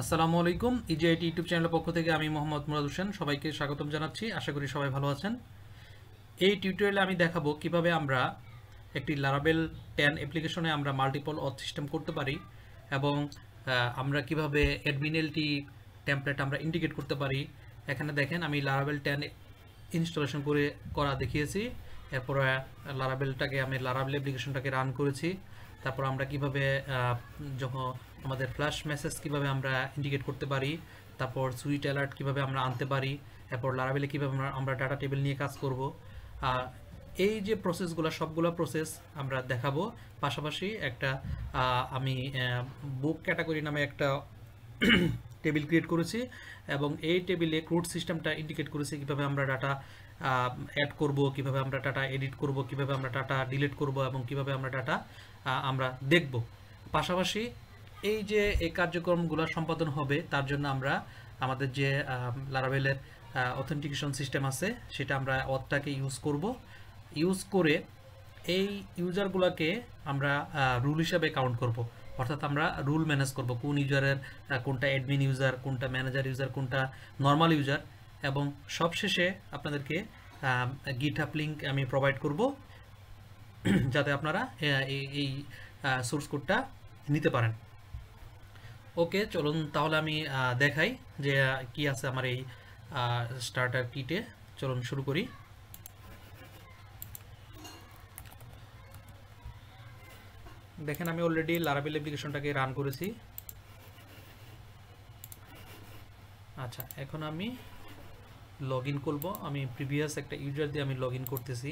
আসসালামু আলাইকুম ইজিআইটি ইউটিউব চ্যানেলের পক্ষ থেকে আমি মোহাম্মদ মুরাদ হোসেন, সবাইকে স্বাগতম জানাচ্ছি, আশা করি সবাই ভালো আছেন। এই টিউটোরিয়ালে আমি দেখাবো কীভাবে আমরা একটি লারাবেল টেন অ্যাপ্লিকেশনে আমরা মাল্টিপল অথ সিস্টেম করতে পারি এবং আমরা কীভাবে অ্যাডমিনেলটি টেমপ্লেট আমরা ইন্ডিকেট করতে পারি। এখানে দেখেন আমি লারাবেল টেন ইনস্টলেশন করে করা দেখিয়েছি, এরপরে লারাবেলটাকে আমি লারাবেল অ্যাপ্লিকেশনটাকে রান করেছি। তারপর আমরা কীভাবে যখন আমাদের ফ্ল্যাশ মেসেজ কীভাবে আমরা ইন্ডিকেট করতে পারি, তারপর সুইট অ্যালার্ট কীভাবে আমরা আনতে পারি এরপর লারাবেলে কীভাবে আমরা আমরা ডাটা টেবিল নিয়ে কাজ করব। এই যে প্রসেসগুলো সবগুলো প্রসেস আমরা দেখাবো। পাশাপাশি একটা আমি বুক ক্যাটাগরি নামে একটা টেবিল ক্রিয়েট করেছি এবং এই টেবিলে ক্রুড সিস্টেমটা ইন্ডিকেট করেছি কীভাবে আমরা ডাটা অ্যাড করব, কীভাবে আমরা ডাটা এডিট করব, কীভাবে আমরা ডাটা ডিলিট করব এবং কীভাবে আমরা ডাটা আমরা দেখব। পাশাপাশি এই যে এই কার্যক্রমগুলো সম্পাদন হবে, তার জন্য আমরা আমাদের যে লারাবেলের অথেন্টিকেশন সিস্টেম আছে, সেটা আমরা অথটাকে ইউজ করব। ইউজ করে এই ইউজারগুলোকে আমরা রুল হিসাবে কাউন্ট করব। অর্থাৎ আমরা রুল ম্যানেজ করব কোন ইউজারের কোনটা অ্যাডমিন ইউজার কোনটা ম্যানেজার ইউজার কোনটা নর্মাল ইউজার এবং সবশেষে আপনাদেরকে গিট আপ লিঙ্ক আমি প্রোভাইড করব, যাতে আপনারা এই সোর্স কোডটা নিতে পারেন। ওকে, চলুন তাহলে আমি দেখাই যে কি আছে আমার এই স্টার্টার কিটে চলুন শুরু করি। দেখেন, আমি অলরেডি লারাবেল অ্যাপ্লিকেশনটাকে রান করেছি। আচ্ছা এখন আমি লগ ইন করব। আমি প্রিভিয়াস একটা ইউজার দিয়ে আমি লগ ইন করতেছি।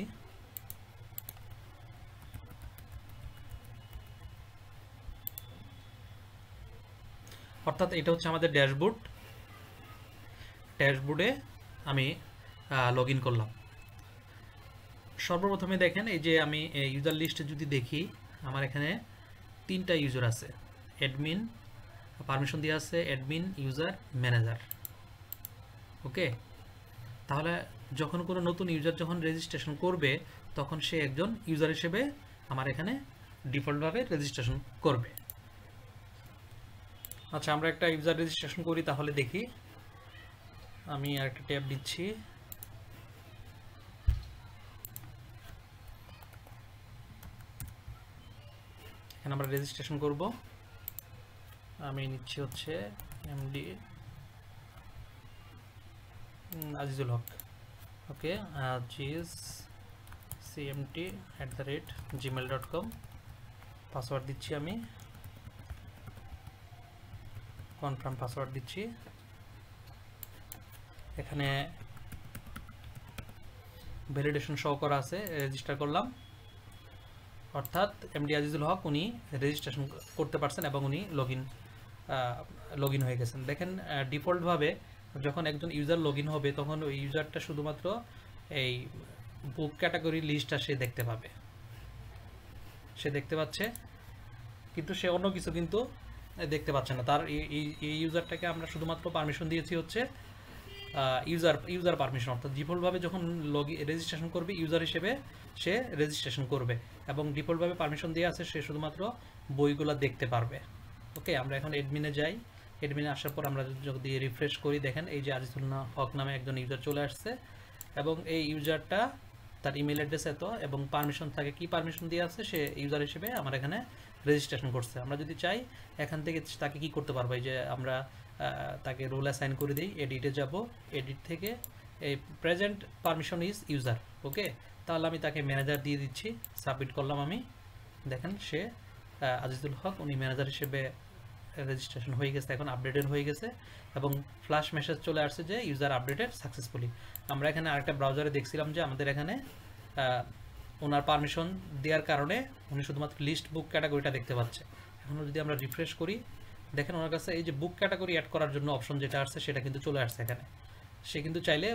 অর্থাৎ এটা হচ্ছে আমাদের ড্যাশবোর্ড ড্যাশবোর্ডে আমি লগ ইন করলাম। সর্বপ্রথমে দেখেন, এই যে আমি ইউজার লিস্টে যদি দেখি, আমার এখানে তিনটা ইউজার আছে অ্যাডমিন পারমিশন দেওয়া আছে অ্যাডমিন ইউজার ম্যানেজার ওকে তাহলে যখন কোনো নতুন ইউজার যখন রেজিস্ট্রেশন করবে, তখন সে একজন ইউজার হিসেবে আমার এখানে ডিফল্টভাবে রেজিস্ট্রেশন করবে। আচ্ছা আমরা একটা ইউজার রেজিস্ট্রেশন করি, তাহলে দেখি। আমি একটা ট্যাব দিচ্ছি। এখানে আমরা রেজিস্ট্রেশন করব। আমি নিচ্ছি হচ্ছে MD Azizul Haque. Okay, Aziz CMT at the rate Gmail dot com password দিচ্ছি আমি। কনফার্ম পাসওয়ার্ড দিচ্ছি। এখানে ভ্যালিডেশন শো করা আছে রেজিস্টার করলাম। অর্থাৎ এমডি আজিজুল হক উনি রেজিস্ট্রেশন করতে পারছেন এবং উনি লগ ইন লগ হয়ে গেছেন। দেখেন ডিফল্টভাবে যখন একজন ইউজার লগ হবে, তখন ওই ইউজারটা শুধুমাত্র এই বুক ক্যাটাগরি লিস্টটা সে দেখতে পাবে। সে দেখতে পাচ্ছে, কিন্তু সে অন্য কিছু কিন্তু দেখতে পাচ্ছে না। তার এই ইউজারটাকে আমরা শুধুমাত্র পারমিশন দিয়েছি হচ্ছে ইউজার ইউজার পারমিশন অর্থাৎ ডিফল্টভাবে যখন লগ রেজিস্ট্রেশন করবে ইউজার হিসেবে সে রেজিস্ট্রেশন করবে এবং ডিফল্টভাবে পারমিশন দিয়ে আছে, সে শুধুমাত্র বইগুলো দেখতে পারবে। ওকে আমরা এখন এডমিনে যাই। এডমিনে আসার পর আমরা যদি রিফ্রেশ করি, দেখেন এই যে আজিজুল্লাহ হক নামে একজন ইউজার চলে আসছে এবং এই ইউজারটা তার ইমেল অ্যাড্রেস এত এবং পারমিশন থাকে, কি পারমিশন দিয়ে আছে, সে ইউজার হিসেবে আমার এখানে রেজিস্ট্রেশন করছে। আমরা যদি চাই, এখান থেকে তাকে কি করতে পারব? এই যে আমরা তাকে রোল অ্যাসাইন করে দিই এডিটে যাব এডিট থেকে এই present permission is user okay তাহলে আমি তাকে ম্যানেজার দিয়ে দিচ্ছি সাবমিট করলাম আমি। দেখেন সে আজিজুল হক, উনি ম্যানেজার হিসেবে রেজিস্ট্রেশন হয়ে গেছে, এখন আপডেটেড হয়ে গেছে এবং ফ্ল্যাশ মেসেজ চলে আসছে যে ইউজার আপডেটেড সাকসেসফুলি আমরা এখানে আরেকটা ব্রাউজারে দেখছিলাম যে আমাদের এখানে ওনার পারমিশন দেওয়ার কারণে উনি শুধুমাত্র লিস্ট বুক ক্যাটাগরিটা দেখতে পাচ্ছে। এখন যদি আমরা রিফ্রেশ করি দেখেন ওনার কাছে এই যে বুক ক্যাটাগরি অ্যাড করার জন্য অপশন যেটা আসছে, সেটা কিন্তু চলে আসছে এখানে। সে কিন্তু চাইলে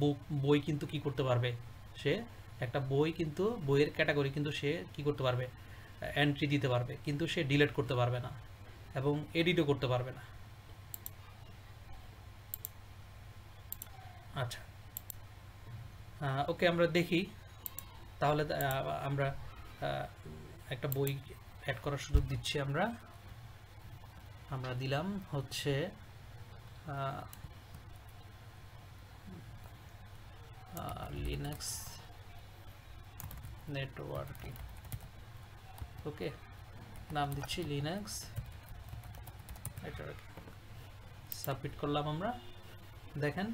বুক বই কিন্তু কি করতে পারবে? সে একটা বই কিন্তু, বইয়ের ক্যাটাগরি কিন্তু সে কি করতে পারবে? এন্ট্রি দিতে পারবে, কিন্তু সে ডিলিট করতে পারবে না এবং এডিটও করতে পারবে না। আচ্ছা। ওকে আমরা দেখি। তাহলে আমরা একটা বই অ্যাড করার সুযোগ দিচ্ছি আমরা। আমরা দিলাম হচ্ছে লিনাক্স নেটওয়ার্কিং ওকে নাম দিচ্ছি লিনাক্স নেটওয়ার্কিং সাবমিট করলাম আমরা। দেখেন,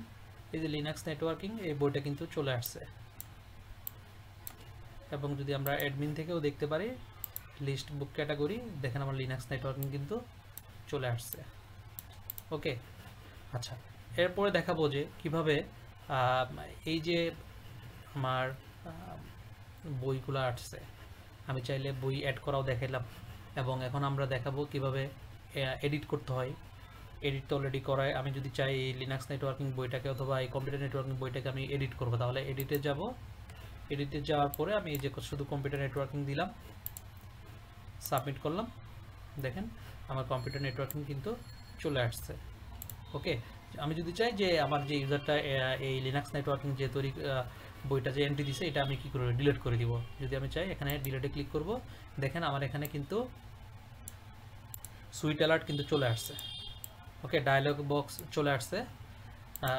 এই যে লিনাক্স নেটওয়ার্কিং এই বইটা কিন্তু চলে আসছে। এবং যদি আমরা অ্যাডমিন থেকেও দেখতে পারি লিস্ট বুক ক্যাটাগরি দেখেন আমার লিনাক্স নেটওয়ার্কিং কিন্তু চলে আসছে। ওকে আচ্ছা এরপরে দেখাবো যে কীভাবে এই যে আমার বইগুলো আসছে, আমি চাইলে বই অ্যাড করাও দেখাইলাম। এবং এখন আমরা দেখাবো কীভাবে এডিট করতে হয়। এডিট তো অলরেডি করায়। আমি যদি চাই এই লিনাক্স নেটওয়ার্কিং বইটাকে অথবা এই কম্পিউটার নেটওয়ার্কিং বইটাকে আমি এডিট করব, তাহলে এডিটে যাব। এডিটে যাওয়ার পরে আমি এই যে শুধু কম্পিউটার নেটওয়ার্কিং দিলাম সাবমিট করলাম। দেখেন আমার কম্পিউটার নেটওয়ার্কিং কিন্তু চলে আসছে। ওকে আমি যদি চাই যে আমার যে ইউজারটা এই লিনাক্স নেটওয়ার্কিং যে তৈরি বইটা যে এন্ট্রি দিছে, এটা আমি কি করে ডিলিট করে দিব? যদি আমি চাই, এখানে ডিলিটে ক্লিক করব, দেখেন আমার এখানে কিন্তু সুইট অ্যালার্ট কিন্তু চলে আসছে। ওকে ডায়লগ বক্স চলে আসছে।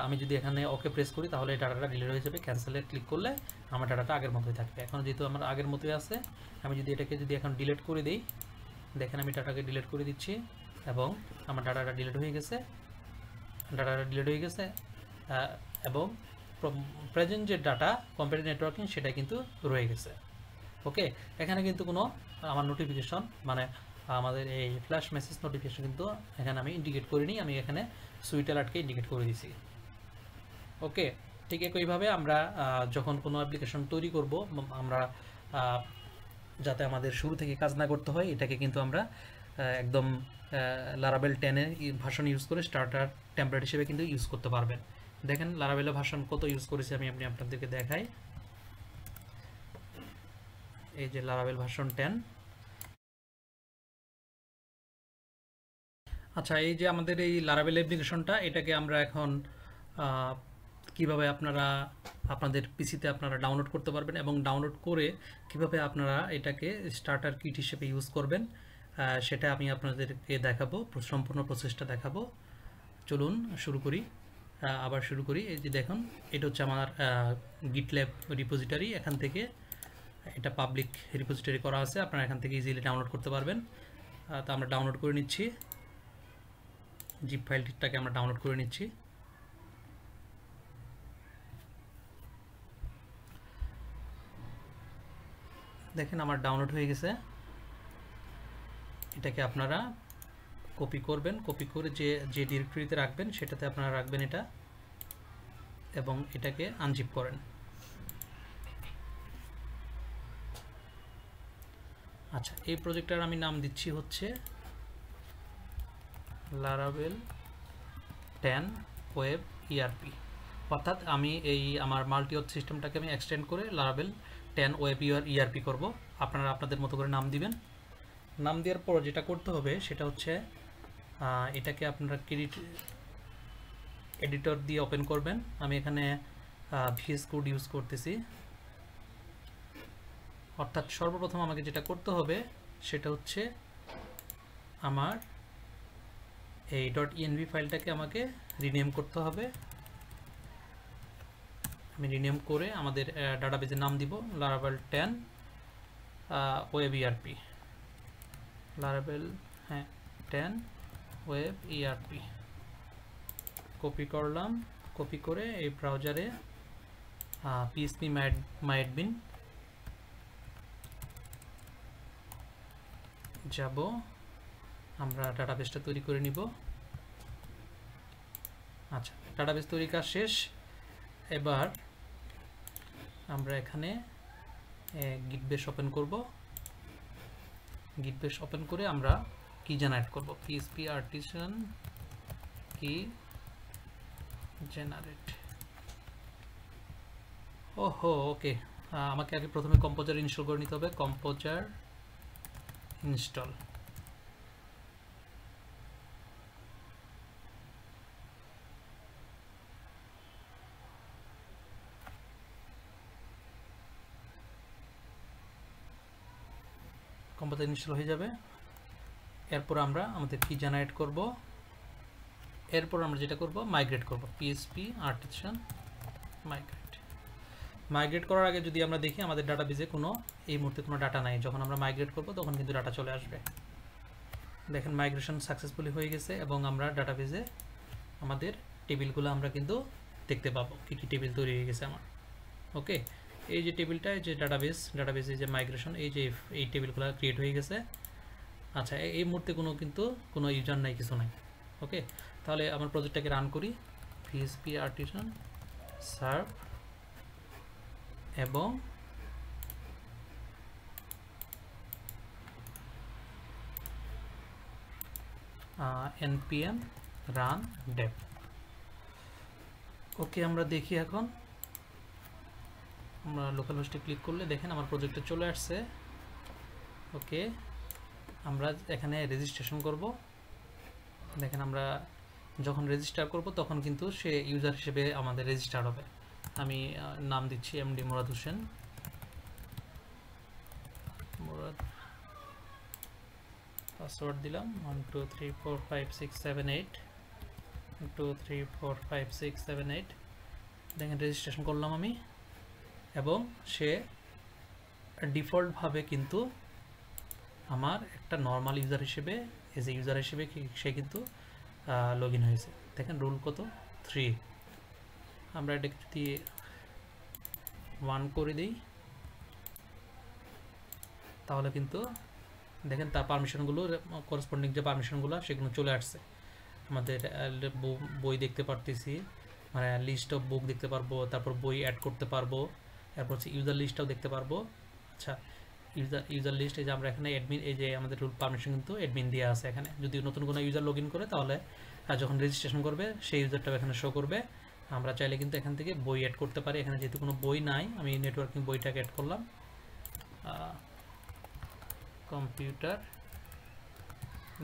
আমি যদি এখানে ওকে প্রেস করি, তাহলে এই ডাটাটা ডিলিট হয়ে যাবে। ক্যান্সেলে ক্লিক করলে আমার ডাটাটা আগের মতোই থাকবে। এখন যেহেতু আমার আগের মতোই আছে, আমি যদি এটাকে যদি এখন ডিলিট করে দিই দেখেন আমি ডাটাকে ডিলিট করে দিচ্ছি এবং আমার ডাটাটা ডিলিট হয়ে গেছে। ডাটাটা ডিলিট হয়ে গেছে এবং প্রেজেন্ট যে ডাটা কম্পিউটার নেটওয়ার্কিং সেটা কিন্তু রয়ে গেছে। ওকে এখানে কিন্তু কোনো, আমার নোটিফিকেশন মানে আমাদের এই ফ্ল্যাশ মেসেজ নোটিফিকেশন কিন্তু এখানে আমি ইন্ডিকেট করিনি, আমি এখানে সুইট অ্যালার্টকে ইন্ডিকেট করে দিছি। ওকে ঠিক একইভাবে আমরা যখন কোনো অ্যাপ্লিকেশন তৈরি করব, আমরা যাতে আমাদের শুরু থেকে কাজ না করতে হয়, এটাকে কিন্তু আমরা একদম লারাবেল টেনের ভাষণ ইউজ করে স্টার্টার টেম্পলেট হিসেবে কিন্তু ইউজ করতে পারবেন। দেখেন লারাবেলের ভাষণ কত ইউজ করেছি আমি আপনি আপনাদেরকে দেখাই। এই যে লারাবেল ভাষণ টেন আচ্ছা এই যে আমাদের এই লারাবেল অ্যাপ্লিকেশনটা এটাকে আমরা এখন কীভাবে আপনারা, আপনাদের পিসিতে আপনারা ডাউনলোড করতে পারবেন এবং ডাউনলোড করে কীভাবে আপনারা এটাকে স্টার্টার কিট হিসেবে ইউজ করবেন সেটা আমি আপনাদেরকে দেখাবো সম্পূর্ণ প্রসেসটা দেখাবো। চলুন শুরু করি আবার শুরু করি। এই যে দেখুন, এটা হচ্ছে আমার গিটল্যাব রিপোজিটারি এখান থেকে এটা পাবলিক রিপোজিটারি করা আছে। আপনারা এখান থেকে ইজিলি ডাউনলোড করতে পারবেন। তো আমরা ডাউনলোড করে নিচ্ছি। জিপ ফাইলটাকে আমরা ডাউনলোড করে নিচ্ছি। দেখেন আমার ডাউনলোড হয়ে গেছে। এটাকে আপনারা কপি করবেন কপি করে যে যে ডিরেক্টরিতে রাখবেন, সেটাতে আপনারা রাখবেন এটা এবং এটাকে আনজিপ করেন। আচ্ছা এই প্রজেক্টটার আমি নাম দিচ্ছি হচ্ছে লারাবেল টেন ওয়েব ইআরপি অর্থাৎ আমি এই আমার মাল্টিওথ সিস্টেমটাকে আমি এক্সটেন্ড করে লারাবেল টেন ওয়েব ইআরপি করব। আপনারা আপনাদের মতো করে নাম দিবেন। নাম দেওয়ার পর যেটা করতে হবে, সেটা হচ্ছে এটাকে আপনারা ক্রেডিট এডিটর দিয়ে ওপেন করবেন। আমি এখানে ভিএস কোড ইউজ করতেছি। অর্থাৎ সর্বপ্রথম আমাকে যেটা করতে হবে, সেটা হচ্ছে আমার এই. ডট ইএনভি ফাইলটাকে আমাকে রিনেম করতে হবে। আমি রিনেম করে আমাদের ডাটাবেজের নাম দিব লারাবেল টেন ওয়েব ইআরপি লারাবেল হ্যাঁ টেন ওয়েব ইআরপি কপি করলাম কপি করে এই ব্রাউজারে পিএসপি মাইডবিন যাব, আমরা ডাটাবেসটা তৈরি করে নিব। আচ্ছা ডাটাবেস তৈরি কাজ শেষ। এবার আমরা এখানে গিট বেস ওপেন করব। গিট বেস ওপেন করে আমরা কি জেনারেট করব? পিএসপি আর্টিসান কি জেনারেট ওহো, ওকে। আমাকে আগে প্রথমে কম্পোজার ইনস্টল করে নিতে হবে। কম্পোজার ইনস্টল কম্পোজার ইনস্টল হয়ে যাবে। এরপর আমরা আমাদের কি জেনারেট করব? এরপর আমরা যেটা করব মাইগ্রেট করব। পিএসপি আর্টিশন মাইগ্রেট মাইগ্রেট করার আগে যদি আমরা দেখি, আমাদের ডাটাবেজে কোনো, এই মুহূর্তে কোনো ডাটা নাই। যখন আমরা মাইগ্রেট করব, তখন কিন্তু ডাটা চলে আসবে। দেখেন মাইগ্রেশন সাকসেসফুলি হয়ে গেছে এবং আমরা ডাটাবেজে আমাদের টেবিলগুলো আমরা কিন্তু দেখতে পাবো। কী কী টেবিল তৈরি হয়ে গেছে আমার। ওকে এই যে টেবিলটা, এই যে ডাটাবেস ডাটাবেসে যে মাইগ্রেশন এই যে এই টেবিলগুলো ক্রিয়েট হয়ে গেছে। আচ্ছা এই মুহূর্তে কোনো কিন্তু কোনো ইউজার নাই, কিছু নাই ওকে তাহলে আমার প্রজেক্টটাকে রান করি। পিএসপি আর্টিশন সার্ভ এবং npm রান dev ওকে আমরা দেখি এখন। আমরা লোকাল হোস্টে ক্লিক করলে দেখেন আমার প্রজেক্টে চলে আসছে। ওকে আমরা এখানে রেজিস্ট্রেশন করব। দেখেন আমরা যখন রেজিস্টার করব, তখন কিন্তু সে ইউজার হিসেবে আমাদের রেজিস্টার হবে। আমি নাম দিচ্ছি এমডি মুরাদ হোসেন মুরাদ পাসওয়ার্ড দিলাম। One two three four five six seven eight two three four five six seven eight দেখেন রেজিস্ট্রেশন করলাম আমি। এবং সে ডিফল্টভাবে কিন্তু আমার একটা নর্মাল ইউজার হিসেবে এজ এ ইউজার হিসেবে সে কিন্তু লগ ইন হয়েছে। দেখেন রুল কত? থ্রি আমরা এটা যদি ওয়ান করে দিই, তাহলে কিন্তু দেখেন তার পারমিশনগুলো করসপন্ডিং যে পারমিশনগুলো সেগুলো চলে আসছে। আমাদের বই দেখতে পারতেছি মানে লিস্ট অফ বুক দেখতে পারব, তারপর বই অ্যাড করতে পারব। তারপর হচ্ছে ইউজার লিস্টটাও দেখতে পারব। আচ্ছা ইউজার ইউজার লিস্ট এই যে আমরা এখানে অ্যাডমিন এই যে আমাদের রুল পারমিশন কিন্তু অ্যাডমিন দেওয়া আছে এখানে। যদি নতুন কোনো ইউজার লগ করে, তাহলে যখন রেজিস্ট্রেশন করবে, সেই ইউজারটাও এখানে শো করবে। আমরা চাইলে কিন্তু এখান থেকে বই অ্যাড করতে পারি। এখানে যেহেতু কোনো বই নাই, আমি নেটওয়ার্কিং বইটাকে অ্যাড করলাম। কম্পিউটার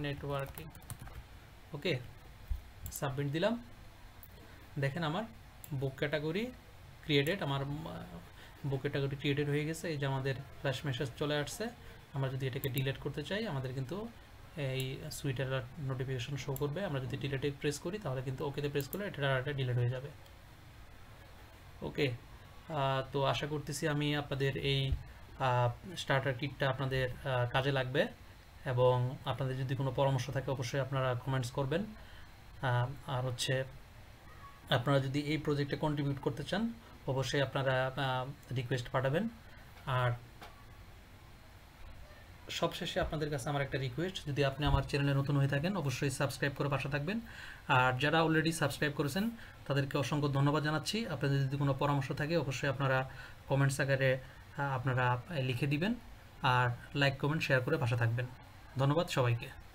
নেটওয়ার্কিং ওকে সাবমিট দিলাম। দেখেন আমার বুক ক্যাটাগরি ক্রিয়েটেড আমার বুক ক্যাটাগরি ক্রিয়েটেড হয়ে গেছে, এই যে আমাদের ফ্ল্যাশ মেসেজ চলে আসছে। আমরা যদি এটাকে ডিলিট করতে চাই, আমাদের কিন্তু এই সুইটার নোটিফিকেশন শো করবে। আমরা যদি ডিলেটে প্রেস করি, তাহলে কিন্তু ওকেতে প্রেস করলে এটা ডাটা ডিলেট হয়ে যাবে। ওকে তো আশা করতেছি আমি আপনাদের এই স্টার্টার কিটটা আপনাদের কাজে লাগবে। এবং আপনাদের যদি কোনো পরামর্শ থাকে, অবশ্যই আপনারা কমেন্টস করবেন। আর হচ্ছে আপনারা যদি এই প্রজেক্টে কন্ট্রিবিউট করতে চান অবশ্যই আপনারা রিকোয়েস্ট পাঠাবেন। আর সবশেষে আপনাদের কাছে আমার একটা রিকোয়েস্ট যদি আপনি আমার চ্যানেলে নতুন হয়ে থাকেন, অবশ্যই সাবস্ক্রাইব করে পাশে থাকবেন। আর যারা অলরেডি সাবস্ক্রাইব করেছেন, তাদেরকে অসংখ্য ধন্যবাদ জানাচ্ছি। আপনাদের যদি কোনো পরামর্শ থাকে, অবশ্যই আপনারা কমেন্টস আকারে আপনারা লিখে দিবেন। আর লাইক কমেন্ট শেয়ার করে পাশে থাকবেন। ধন্যবাদ সবাইকে।